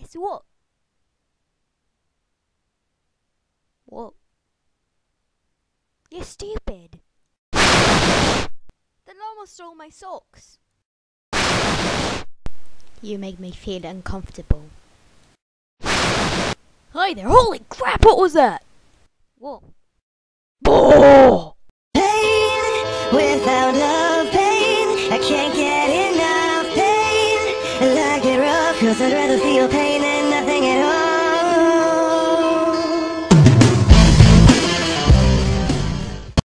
Guess what? What? You're stupid. The llama stole my socks. You make me feel uncomfortable. Hi there, holy crap, what was that? What? Pain without love, cause I'd rather feel pain